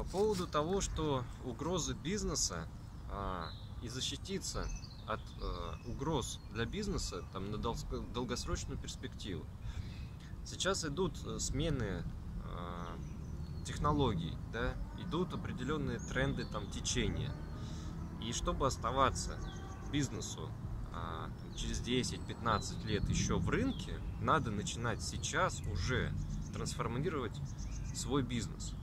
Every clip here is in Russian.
По поводу того, что угрозы бизнеса а, и защититься от а, угроз для бизнеса там, на долгосрочную перспективу. Сейчас идут э, смены а, технологий, да, идут определенные тренды, там, течения. И чтобы оставаться бизнесу а, через 10-15 лет еще в рынке, надо начинать сейчас уже трансформировать свой бизнес.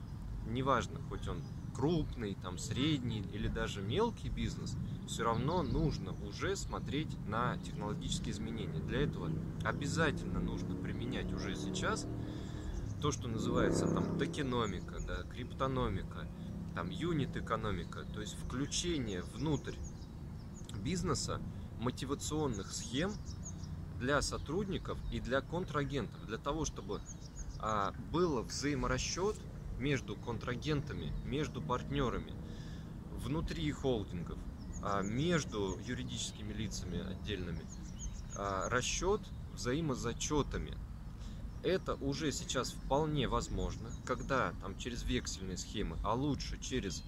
Неважно, хоть он крупный, там, средний или даже мелкий бизнес, все равно нужно уже смотреть на технологические изменения. Для этого обязательно нужно применять уже сейчас то, что называется там токеномика, да, криптономика, там юнит-экономика, то есть включение внутрь бизнеса мотивационных схем для сотрудников и для контрагентов, для того, чтобы а, был взаиморасчет между контрагентами, между партнерами, внутри холдингов, а, между юридическими лицами отдельными, а, расчет взаимозачетами. Это уже сейчас вполне возможно, когда там через вексельные схемы, а лучше через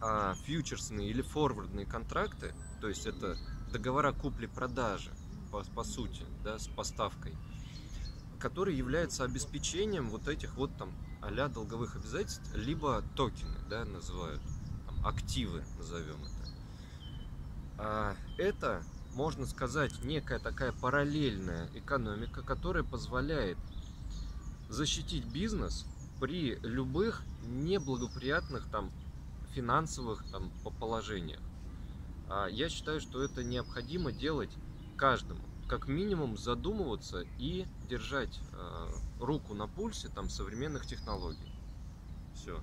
а, фьючерсные или форвардные контракты, то есть это договора купли-продажи, по, по сути, да, с поставкой, который является обеспечением вот этих вот там а долговых обязательств, либо токены, да, называют, там, активы назовем это. А это, можно сказать, некая такая параллельная экономика, которая позволяет защитить бизнес при любых неблагоприятных там финансовых там положениях. А я считаю, что это необходимо делать каждому как минимум задумываться и держать э, руку на пульсе там современных технологий. Все.